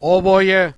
Ovo je